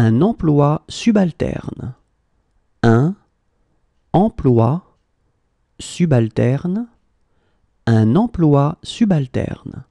un emploi subalterne. Un emploi subalterne. Un emploi subalterne.